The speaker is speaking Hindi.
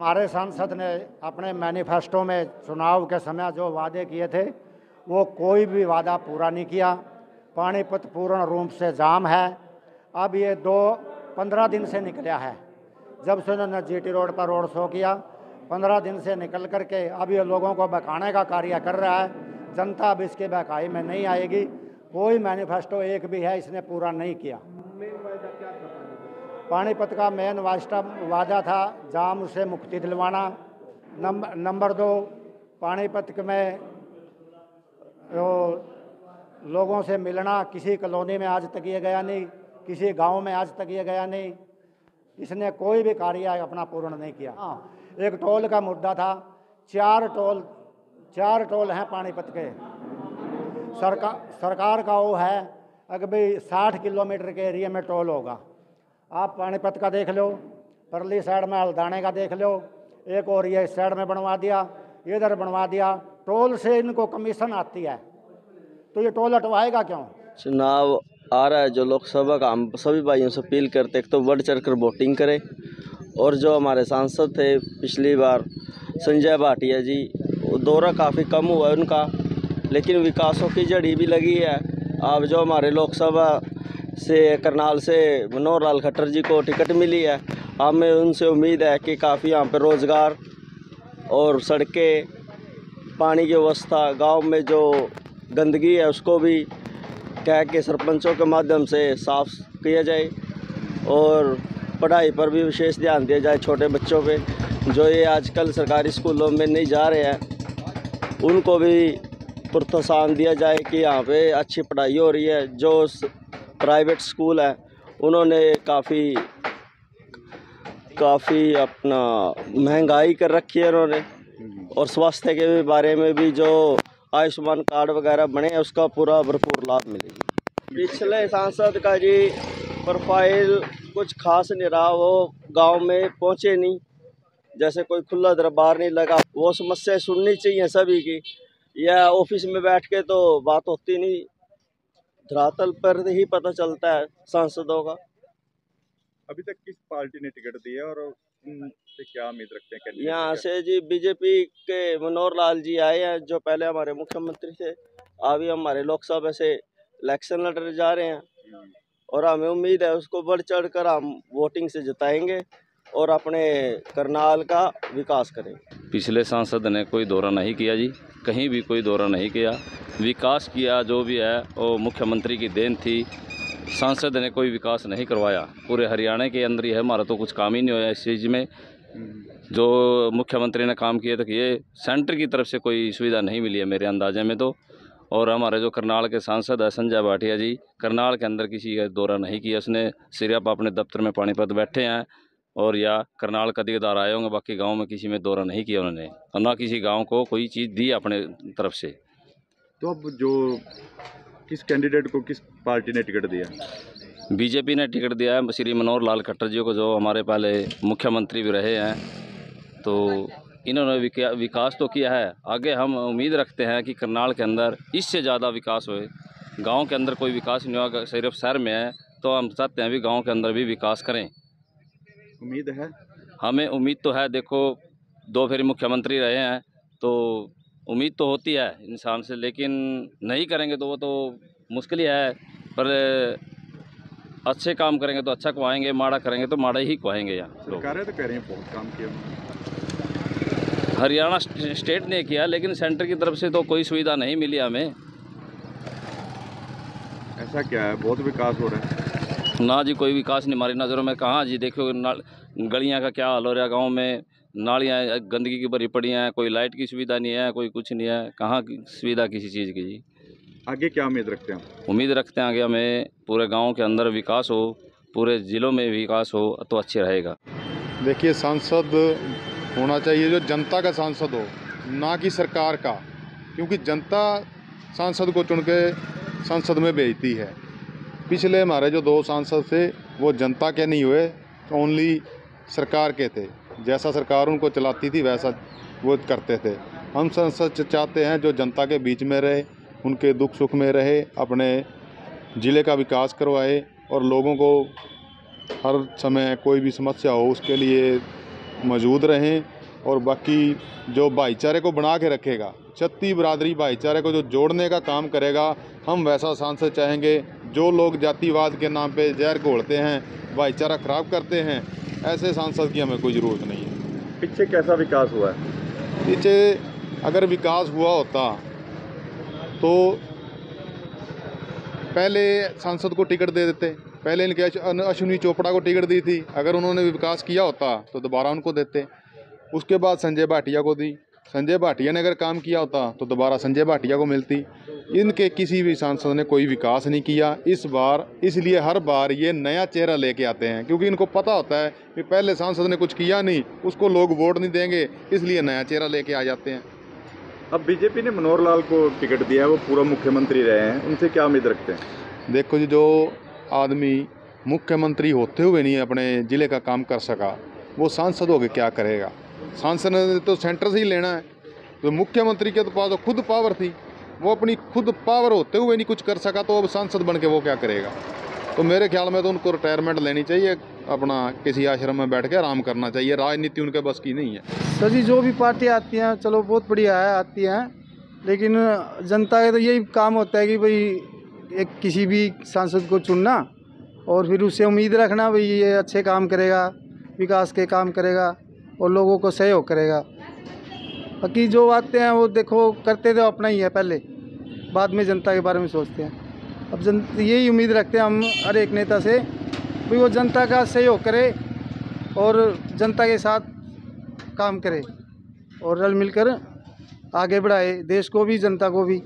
हमारे सांसद ने अपने मैनिफेस्टो में चुनाव के समय जो वादे किए थे, वो कोई भी वादा पूरा नहीं किया। पानीपत पूर्ण रूप से जाम है। अब ये दो, पंद्रह दिन से निकला है। जब से उन्होंने जीटी रोड पर रोड शो किया, पंद्रह दिन से निकल करके अब ये लोगों को बहकाने का कार्य कर रहा है। जनता अब इसके बहकाई में नहीं आएगी। कोई मैनिफेस्टो एक भी है, इसने पूरा नहीं किया। पानीपत का मेन वास्ता वादा था, जाम से मुक्ति दिलवाना। नंबर नंबर दो, पानीपत में वो लोगों से मिलना किसी कॉलोनी में आज तक ये गया नहीं, किसी गाँव में आज तक ये गया नहीं। इसने कोई भी कार्य अपना पूर्ण नहीं किया। हाँ एक टोल का मुद्दा था। चार टोल चार टोल हैं पानीपत के। सरकार सरकार का वो है, अगर भाई साठ किलोमीटर के एरिया में टोल होगा। आप पानीपत का देख लो, परली साइड में हल्दाने का देख लो, एक और ये इस साइड में बनवा दिया, इधर बनवा दिया, टोल से इनको कमीशन आती है। तो ये टोल हटवाएगा क्यों? चुनाव आ रहा है, जो लोकसभा का, हम सभी भाइयों से अपील करते एक तो बढ़ चढ़ कर वोटिंग करें। और जो हमारे सांसद थे, पिछली बार संजय भाटिया जी दौरा काफ़ी कम हुआ है उनका, लेकिन विकासों की जड़ी भी लगी है। अब जो हमारे लोकसभा से, करनाल से मनोहर लाल खट्टर जी को टिकट मिली है। हमें उनसे उम्मीद है कि काफ़ी यहाँ पर रोज़गार और सड़कें, पानी की व्यवस्था, गाँव में जो गंदगी है उसको भी कह के सरपंचों के माध्यम से साफ़ किया जाए और पढ़ाई पर भी विशेष ध्यान दिया जाए छोटे बच्चों पे। जो ये आजकल सरकारी स्कूलों में नहीं जा रहे हैं, उनको भी प्रोत्साहन दिया जाए कि यहाँ पे अच्छी पढ़ाई हो रही है। जो प्राइवेट स्कूल है। उन्होंने काफ़ी काफ़ी अपना महँगाई कर रखी है उन्होंने। और स्वास्थ्य के भी बारे में भी जो आयुष्मान कार्ड वगैरह बने हैं, उसका पूरा भरपूर लाभ मिलेगी। पिछले सांसद का जी प्रोफ़ाइल कुछ खास नहीं रहा, वो गाँव में पहुँचे नहीं। जैसे कोई खुला दरबार नहीं लगा, वो समस्या सुननी चाहिए सभी की। या ऑफ़िस में बैठ के तो बात होती नहीं। धरातल पर ही पता चलता है सांसदों का। अभी तक किस पार्टी ने टिकट दिया और उनसे क्या उम्मीद रखते हैं यहाँ से जी बीजेपी के मनोहर लाल जी आए हैं जो पहले हमारे मुख्यमंत्री थे अभी हमारे लोकसभा से इलेक्शन लड़ने जा रहे हैं। हम्म, और हमें उम्मीद है उसको बढ़ चढ़ कर हम वोटिंग से जिताएँगे। और अपने करनाल का विकास करें। पिछले सांसद ने कोई दौरा नहीं किया जी, कहीं भी कोई दौरा नहीं किया। विकास किया जो भी है, वो मुख्यमंत्री की देन थी। सांसद ने कोई विकास नहीं करवाया। पूरे हरियाणा के अंदर ही है, हमारा तो कुछ काम ही नहीं होया इस चीज़ में। जो मुख्यमंत्री ने काम किए थे ये सेंटर की तरफ़ से कोई सुविधा नहीं मिली है मेरे अंदाजे में तो। और हमारे जो करनाल के सांसद है, संजय भाटिया जी, करनाल के अंदर किसी का दौरा नहीं किया उसने। सिर्फ़ अपने दफ्तर में पानीपत बैठे हैं। और या करनाल का दिगदार आए होंगे बाकी गाँव में किसी में दौरा नहीं किया उन्होंने और ना किसी गाँव को कोई चीज़ दी अपने तरफ़ से। तो अब जो किस कैंडिडेट को किस पार्टी ने टिकट दिया? बीजेपी ने टिकट दिया है श्री मनोहर लाल खट्टर जी को जो हमारे पहले मुख्यमंत्री भी रहे हैं। तो इन्होंने विकास तो किया है। आगे हम उम्मीद रखते हैं कि करनाल के अंदर इससे ज़्यादा विकास होए। गाँव के अंदर कोई विकास नहीं होगा सिर्फ़ शहर में है तो हम चाहते हैं भी गाँव के अंदर भी विकास करें। उम्मीद है? हमें उम्मीद तो है देखो दो फिर मुख्यमंत्री रहे हैं तो उम्मीद तो होती है इंसान से लेकिन नहीं करेंगे तो वो तो मुश्किल ही है पर अच्छे काम करेंगे तो अच्छा कमाएँगे माड़ा करेंगे तो माड़ा ही कमाएँगे यहाँ सरकारें तो कह रही हैं बहुत काम किया। हरियाणा स्टेट ने किया लेकिन सेंटर की तरफ़ से तो कोई सुविधा नहीं मिली हमें। ऐसा क्या है? बहुत विकास हो रहा है। ना जी कोई विकास नहीं हमारी नज़रों में कहाँ जी? देखो गलियाँ का क्या हाल हो रहा है गाँव में? नालियाँ गंदगी की भरी पड़ी हैं कोई लाइट की सुविधा नहीं है कोई कुछ नहीं है। कहाँ की सुविधा किसी चीज़ की जी? आगे क्या उम्मीद रखते हैं उम्मीद रखते हैं आगे हमें पूरे गाँव के अंदर विकास हो पूरे ज़िलों में विकास हो तो अच्छे रहेगा। देखिए सांसद होना चाहिए जो जनता का सांसद हो ना कि सरकार का क्योंकि जनता सांसद को चुन के संसद में भेजती है। पिछले हमारे जो दो सांसद थे, वो जनता के नहीं हुए ओनली सरकार के थे। जैसा सरकार उनको चलाती थी, वैसा वो करते थे। हम संसद चाहते हैं जो जनता के बीच में रहे, उनके दुख सुख में रहे, अपने ज़िले का विकास करवाए और लोगों को हर समय कोई भी समस्या हो, उसके लिए मौजूद रहें और बाकी जो भाईचारे को बना के रखेगा छत्ती बरादरी भाईचारे को जो जोड़ने का काम करेगा, हम वैसा सांसद चाहेंगे जो लोग जातिवाद के नाम पे जहर घोलते हैं भाईचारा खराब करते हैं ऐसे सांसद की हमें कोई ज़रूरत नहीं है। पीछे कैसा विकास हुआ है? पीछे अगर विकास हुआ होता तो पहले सांसद को टिकट दे देते। पहले इनके अश्विनी चोपड़ा को टिकट दी थी। अगर उन्होंने विकास किया होता तो दोबारा उनको देते। उसके बाद संजय भाटिया को दी। संजय भाटिया ने अगर काम किया होता तो दोबारा संजय भाटिया को मिलती। इनके किसी भी सांसद ने कोई विकास नहीं किया। इस बार इसलिए हर बार ये नया चेहरा लेके आते हैं क्योंकि इनको पता होता है कि पहले सांसद ने कुछ किया नहीं उसको लोग वोट नहीं देंगे इसलिए नया चेहरा लेके आ जाते हैं। अब बीजेपी ने मनोहर लाल को टिकट दिया है वो पूर्व मुख्यमंत्री रहे हैं उनसे क्या उम्मीद रखते हैं? देखो जी जो आदमी मुख्यमंत्री होते हुए नहीं अपने ज़िले का काम कर सका वो सांसद होके क्या करेगा? सांसद ने तो सेंटर से ही लेना है। तो मुख्यमंत्री के तो पास तो खुद पावर थी। वो अपनी खुद पावर होते हुए नहीं कुछ कर सका तो अब सांसद बन के वो क्या करेगा? तो मेरे ख्याल में तो उनको रिटायरमेंट लेनी चाहिए। अपना किसी आश्रम में बैठ के आराम करना चाहिए। राजनीति उनके बस की नहीं है। सर जी, जो भी पार्टी आती हैं, चलो बहुत बढ़िया है, आती हैं। लेकिन जनता का तो यही काम होता है कि भाई, एक किसी भी सांसद को चुनना और फिर उससे उम्मीद रखना, भाई ये अच्छे काम करेगा, विकास के काम करेगा। और लोगों को सहयोग करेगा। बाकी जो आते हैं वो देखो, करते तो अपना ही है पहले। बाद में जनता के बारे में सोचते हैं। अब जन, यही उम्मीद रखते हैं हम हर एक नेता से भाई वो जनता का सहयोग करे और जनता के साथ काम करे और रल मिलकर आगे बढ़ाए, देश को भी, जनता को भी।